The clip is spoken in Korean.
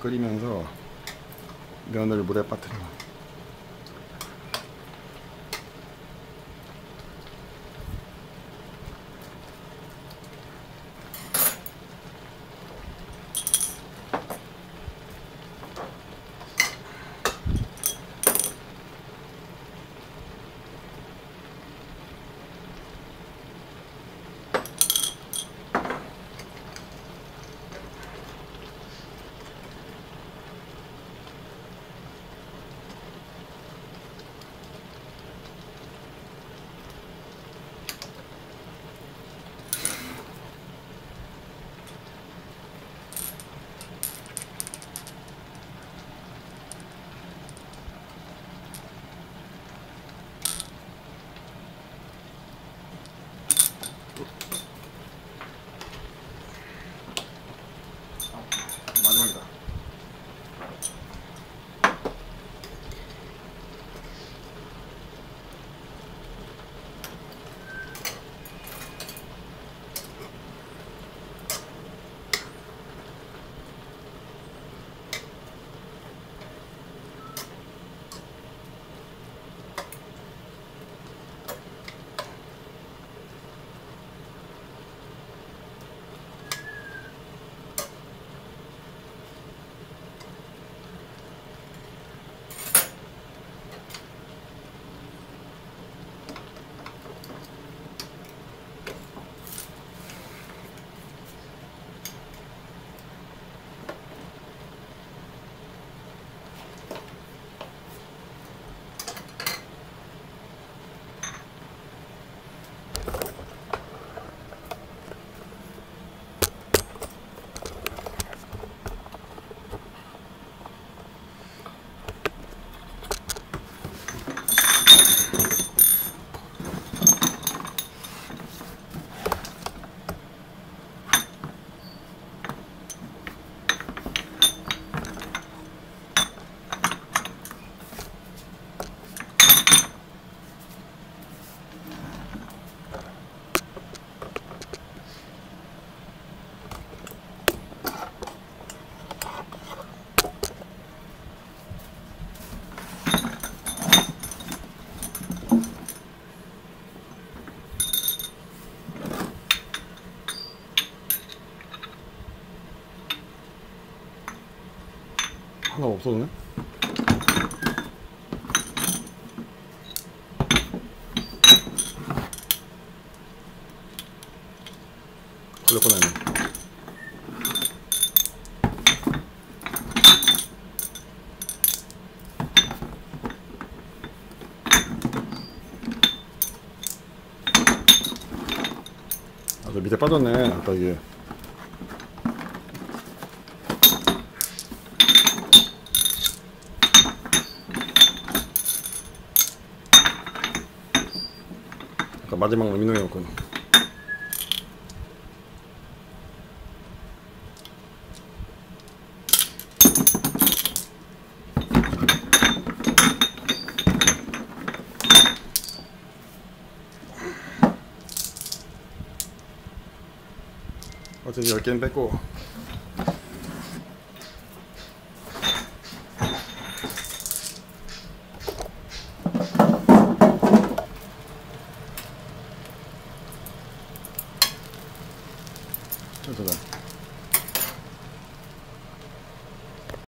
끓이면서 면을 물에 빠뜨려. 하나 없어졌네? 걸렸구나 얘는 아, 저 밑에 빠졌네. 아까 이게 마지막 민호였군 어쨌든 10개는 뺐고 Eso es